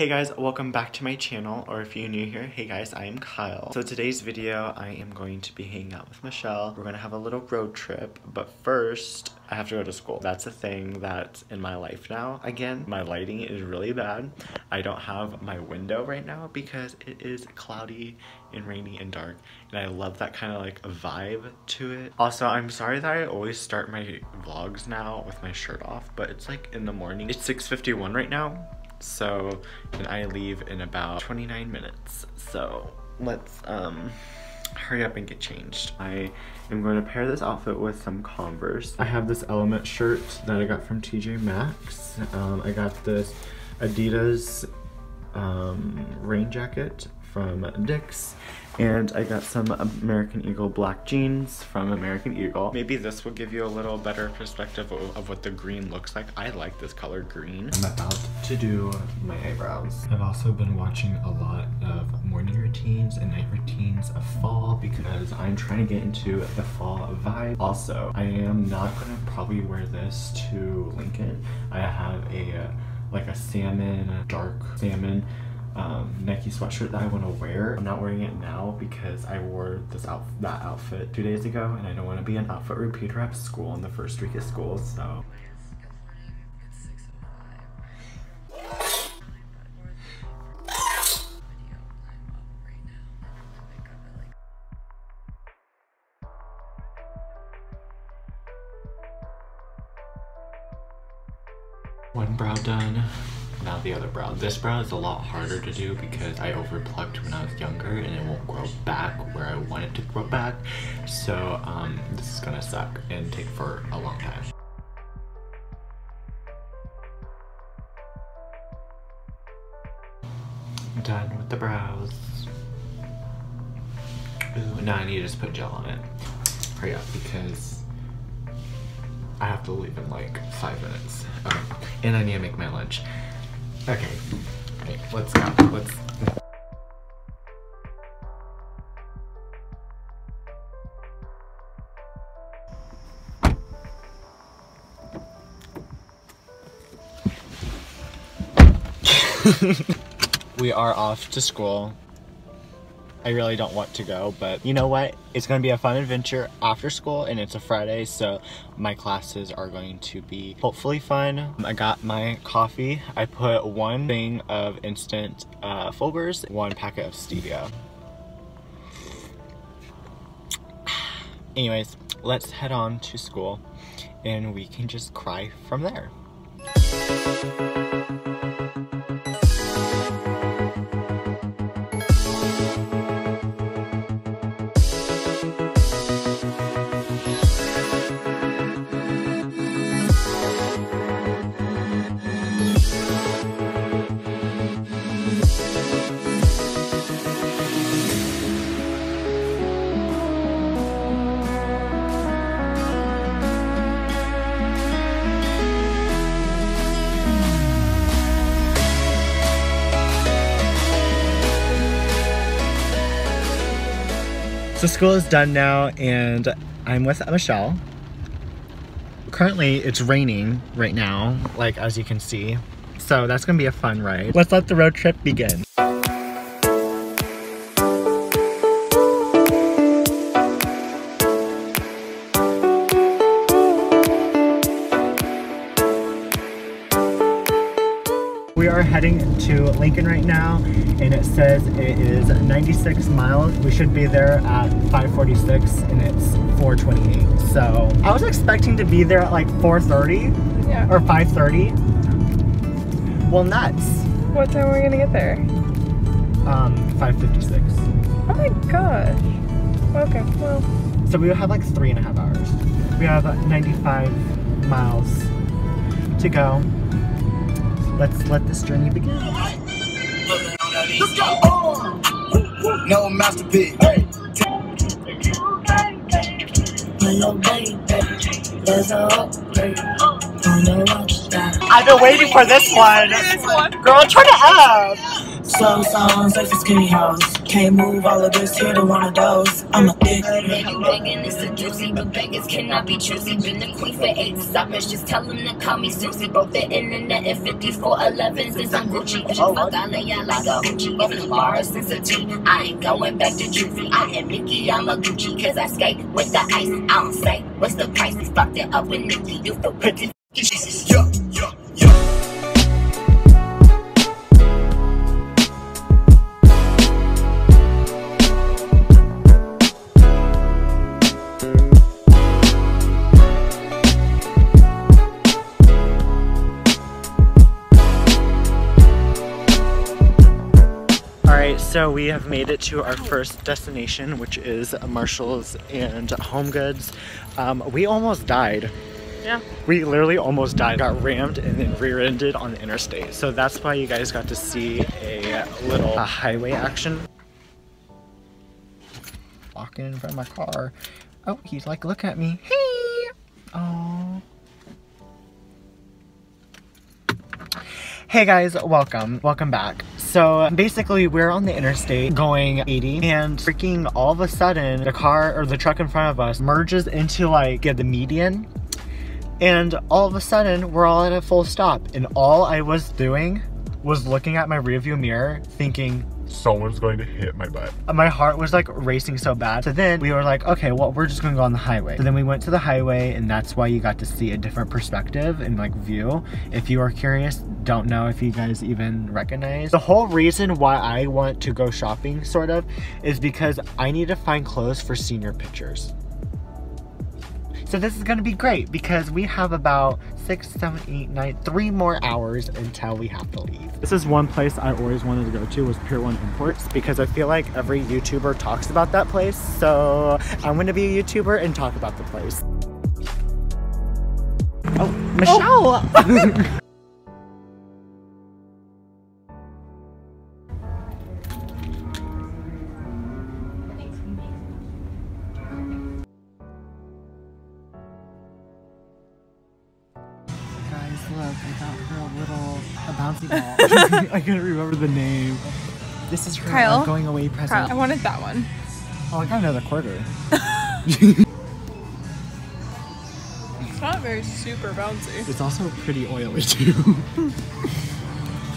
Hey guys, welcome back to my channel, or if you're new here, hey guys, I am Kyle. So today's video, I am going to be hanging out with Michele. We're gonna have a little road trip, but first, I have to go to school. That's a thing that's in my life now. Again, my lighting is really bad. I don't have my window right now because it is cloudy and rainy and dark, and I love that kind of like vibe to it. Also, I'm sorry that I always start my vlogs now with my shirt off, but it's like in the morning. It's 6.51 right now, so, and I leave in about 29 minutes. So let's um, hurry up and get changed. I am going to pair this outfit with some Converse. I have this Element shirt that I got from TJ Maxx. Um, I got this Adidas um, rain jacket from Dick's and I got some American Eagle black jeans from American Eagle. Maybe this will give you a little better perspective of, of, what the green looks like. I like this color green. I'm about to do my eyebrows. I've also been watching a lot of morning routines and night routines of fall because I'm trying to get into the fall vibe. Also, I am not gonna probably wear this to Lincoln. I have a like a salmon, a dark salmon um, Nike sweatshirt that I want to wear. I'm not wearing it now because I wore this out that outfit two days ago and I don't want to be an outfit repeater at school in the first week of school, so. One brow done now the other brow. This brow is a lot harder to do because I overplucked when I was younger and it won't grow back where I want it to grow back. So um, this is gonna suck and take for a long time. done with the brows. Ooh, now I need to just put gel on it. Hurry up because I have to leave in like five minutes. And I need to make my lunch. Okay. Let's go. Let's. we are off to school. I really don't want to go, but you know what? It's going to be a fun adventure after school and it's a Friday, so my classes are going to be hopefully fun. I got my coffee. I put one thing of instant uh, Folgers, one packet of Stevia. Anyways, let's head on to school and we can just cry from there. So school is done now and I'm with Michele. Currently it's raining right now, like as you can see. So that's gonna be a fun ride. Let's let the road trip begin. Are heading to Lincoln right now and it says it is 96 miles. We should be there at 546 and it's 428. So I was expecting to be there at like 4.30 yeah. or 5.30. Well, nuts. What time are we gonna get there? Um, 5.56. Oh my gosh. Okay, well. So we have like three and a half hours. We have 95 miles to go. Let's let this journey begin. Let's go! No masterpiece. Hey. I've been waiting for this one. Girl, turn it up. Slow songs like the skinny house. Can't move all of this here to one of those. I'm a dick. Begging is a juicy, but beggars cannot be choosy. Been the queen for eight summers, just tell them to call me Susie. Broke the internet in 5411 since I'm Gucci. You fuck, I lay out like a hoochie. Even the bar since I ain't going back to Juicy. I am Mickey, I'm a Gucci. Cause I skate with the ice. I don't say what's the price. Fucked it up with Nikki. You feel pretty. Yeah, right, so we have made it to our first destination, which is Marshalls and Home Goods. Um, we almost died. Yeah. We literally almost died. Got rammed and then rear-ended on the interstate. So that's why you guys got to see a little uh, highway action. Walking in front of my car. Oh, he's like, look at me. Hey. Oh. Hey guys, welcome. Welcome back. So basically we're on the interstate going 80 and freaking all of a sudden the car or the truck in front of us merges into like the median and all of a sudden we're all at a full stop and all I was doing was looking at my rearview mirror thinking Someone's going to hit my butt. my heart was like racing so bad. So then we were like, okay, well, we're just gonna go on the highway. So then we went to the highway, and that's why you got to see a different perspective and like view. If you are curious, don't know if you guys even recognize. The whole reason why I want to go shopping, sort of, is because I need to find clothes for senior pictures. So this is gonna be great because we have about six, seven, eight, nine, three more hours until we have to leave. This is one place I always wanted to go to was Pier 1 Imports because I feel like every YouTuber talks about that place. So I'm gonna be a YouTuber and talk about the place. Oh, Michele! Guys, look, I got her a little a bouncy ball. I couldn't remember the name. This is her Kyle? going away present. Kyle, I wanted that one. Oh, I got another quarter. It's not very super bouncy. It's also pretty oily too.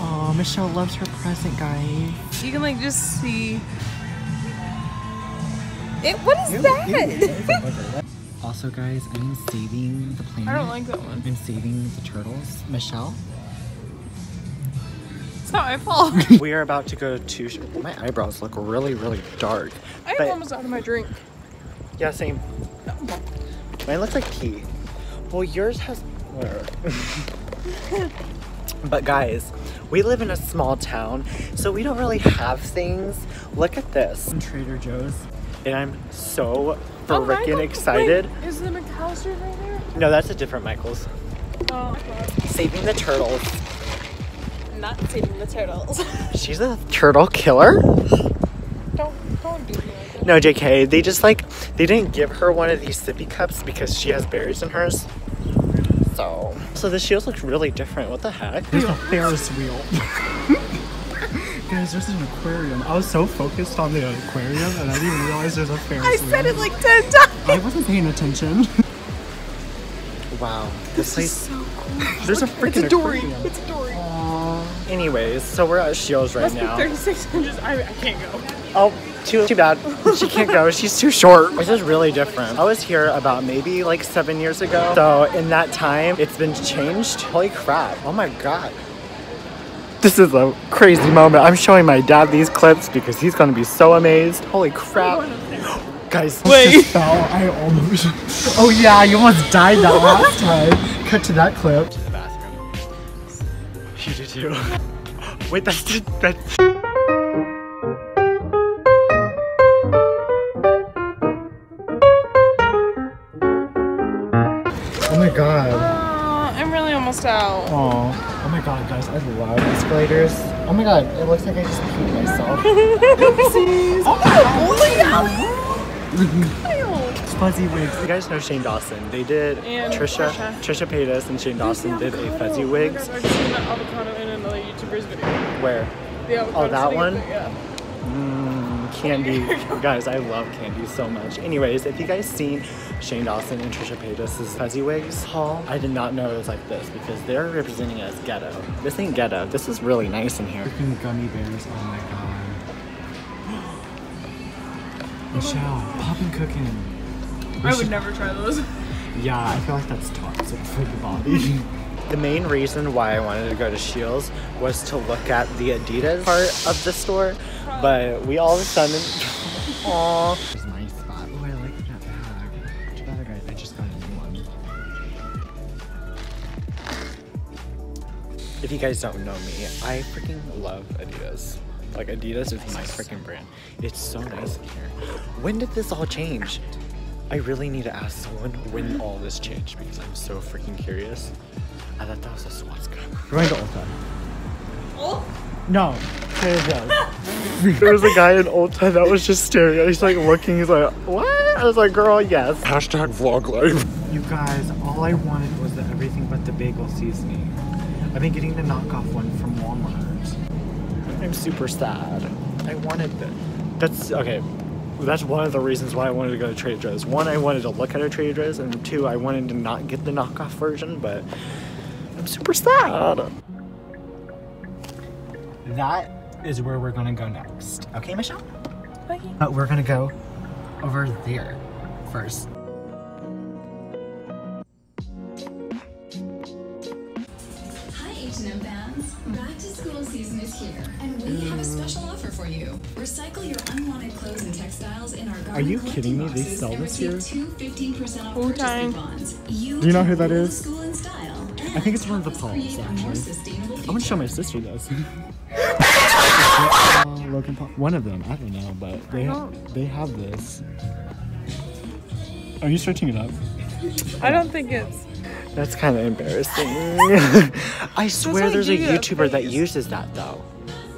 oh, Michele loves her present, guys. You can like just see. It. What is that? Also, guys, I'm saving the planet. I don't like that one. I'm saving the turtles. Michele? It's not my fault. we are about to go to. My eyebrows look really, really dark. I am But- almost out of my drink. Yeah, same. Mine looks like tea. Well, yours has. Whatever. but guys, we live in a small town, so we don't really have things. Look at this. Trader Joe's. And I'm so freaking Michael- excited. Wait, is the McAllister right there? No, that's a different Michael's. Oh, God. Saving the turtles. Not saving the turtles. She's a turtle killer? don't don't do that. No, JK. They just like they didn't give her one of these sippy cups because she has berries in hers. So, so the shields look really different. What the heck? There's a Ferris wheel. Guys, there's an aquarium. I was so focused on the aquarium and I didn't even realize there's a Ferris I said it like ten times. I wasn't paying attention. wow, this, place. is So cool. There's a It's freaking a Dory. aquarium. It's a Dory. Anyways, so we're at Scheels right Must now. be 36 inches. I, I can't go. Oh, too, too bad. She can't go. She's too short. This is really different. I was here about maybe like seven years ago. So in that time, it's been changed. Holy crap. Oh my god. This is a crazy moment. I'm showing my dad these clips because he's gonna be so amazed. Holy crap. Guys, Wait. fell. I almost. Oh yeah, you almost died that last time. Cut to that clip. To the bathroom. You do too. Wait, that's that's. Oh my god. Uh, I'm really almost out. Oh my god, guys, I love escalators. Oh my god, it looks like I just peed myself. It's Fuzziwig's. You guys know Shane Dawson. They did And Trisha, Trisha. Trisha Paytas and Shane Dawson did a fuzzy Oh wigs. God, I've seen that avocado in another YouTuber's video. Where? The avocado that one? Yeah. Mm, candy. guys, I love candy so much. Anyways, if you guys seen Shane Dawson and Trisha Paytas' Fuzziwig's haul, I did not know it was like this because they're representing as ghetto. This ain't ghetto. This is really nice in here. Freaking gummy bears. Oh my god. Michele, poppin' cooking. I would never try those. Yeah, I feel like that's toxic for the body. the main reason why I wanted to go to Scheels was to look at the Adidas part of the store, but we all of a sudden, aww. Here's my spot. Oh, I like that bag. Too bad I, I just got a new one. If you guys don't know me, I freaking love Adidas. Like Adidas is my freaking brand. It's so nice in here. When did this all change? I really need to ask someone when all this changed because I'm so freaking curious. I thought that was a swastika. We're going to Ulta. Oh, No, there was a guy in Ulta that was just staring at. He's like looking. He's like, "What?" I was like, "Girl, yes." Hashtag vlog life. You guys, all I wanted was the everything but the bagel seasoning. I've been getting the knockoff one from Walmart. I'm super sad. I wanted that. That's okay. That's one of the reasons why I wanted to go to Trader Joe's. One, I wanted to look at a Trader Joe's, and two, I wanted to not get the knockoff version, but I'm super sad. That is where we're gonna go next. Okay, Michele? okay. Uh, we're gonna go over there first. Hi H&M fans! Back to school season is here, and we have a special offer for you. Recycle your unwanted clothes and textiles in our garden Are you kidding me? They sell and this here? Two 15% off Wu-Tang. purchase coupons. You, Do you know who that rule is? the School in style. I think it's one of the Let's Pauls, create a more actually. I'm gonna show my sister this. Uh, Logan Paul. One of them. I don't know, but they don't- they have this. Are you searching it up? I don't think it's. That's kind of embarrassing. I swear like there's a YouTuber that uses that though.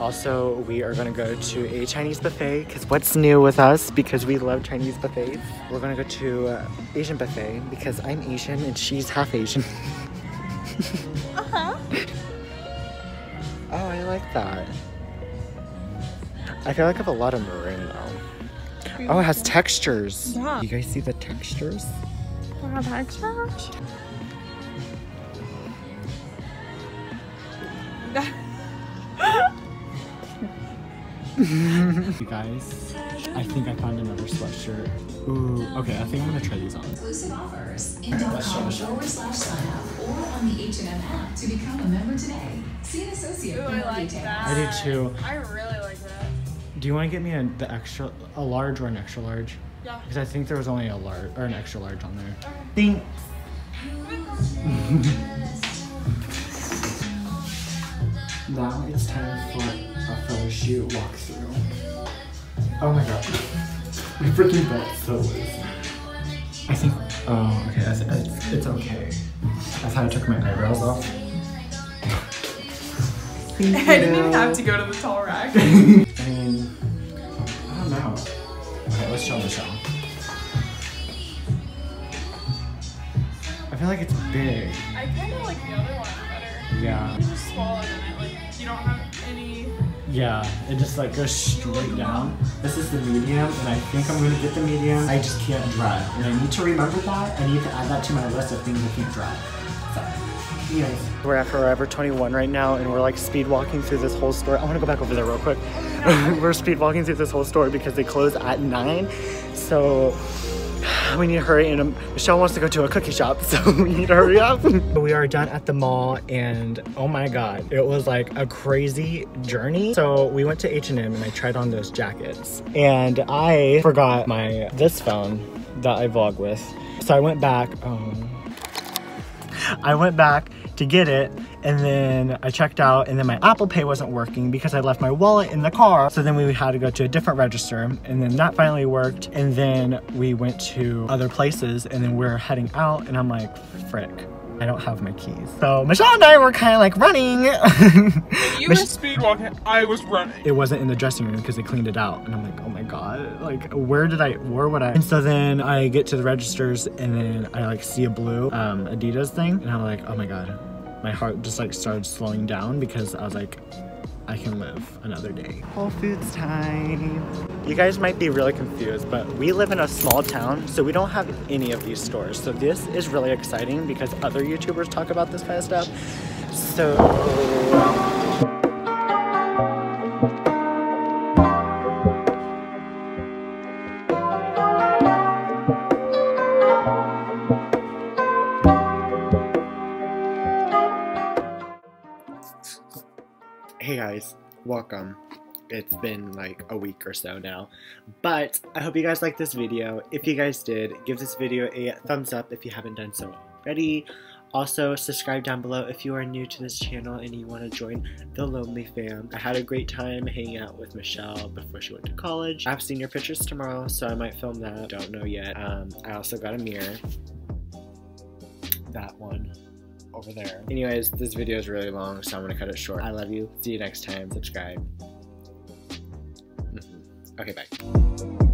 Also, we are gonna go to a Chinese buffet because what's new with us? Because we love Chinese buffets. We're gonna go to uh, Asian buffet because I'm Asian and she's half Asian. Uh huh. Oh, I like that. I feel like I have a lot of maroon though. Oh, it has textures. Yeah. You guys see the textures? Wow, textures. You guys, I think I found another sweatshirt. Ooh, okay, I think I'm gonna try these on. Exclusive offers in .com forward slash sign up or on the H&M app to become a member today. See an associate Ooh, I like details. that. I do too. I really like that. Do you want to get me a, the extra, a large or an extra large? Yeah. Because I think there was only a large or an extra large on there. Thanks. Now it's time for a photo shoot walkthrough. Oh my god. My freaking butt's so loose. I think, oh, okay, it's, it's, it's okay. I thought I took my eyebrows off. I didn't even have to go to the tall rack. I mean, I don't know. Okay, let's show Michele. I feel like it's big. I kind of like the other one better. Yeah. Don't have any. Yeah, it just like goes straight down. This is the medium, and I think I'm gonna get the medium. I just can't drive, and I need to remember that. I need to add that to my list of things I can't drive. So, anyways. We're at Forever 21 right now, and we're like speed walking through this whole store. I want to go back over there real quick. we're speed walking through this whole store because they close at nine, so we need to hurry. And um, Michele wants to go to a cookie shop, so we need to hurry up. we are done at the mall, and oh my god, it was like a crazy journey. So we went to H&M, and I tried on those jackets, and I forgot my this phone that I vlog with. So I went back. Um, I went back to get it and then I checked out and then my Apple Pay wasn't working because I left my wallet in the car. So then we had to go to a different register and then that finally worked. And then we went to other places and then we're heading out and I'm like, frick. I don't have my keys. So Michele and I were kind of like running. You were speed walking. I was running. it wasn't in the dressing room because they cleaned it out and i'm like oh my god like where did i where would i and so then i get to the registers and then i like see a blue um, adidas thing and i'm like oh my god my heart just like started slowing down because i was like I can live another day. Whole Foods time. You guys might be really confused, but we live in a small town, so we don't have any of these stores. So this is really exciting because other YouTubers talk about this kind of stuff. So welcome. It's been like a week or so now, but I hope you guys liked this video. If you guys did, give this video a thumbs up if you haven't done so already. Also, subscribe down below if you are new to this channel and you want to join the Lonely Fam. I had a great time hanging out with Michele before she went to college. I have senior pictures tomorrow, so I might film that. Don't know yet. Um, I also got a mirror. That one over there. Anyways, this video is really long, so I'm gonna cut it short. I love you. See you next time. Subscribe. Mhm. Okay, bye.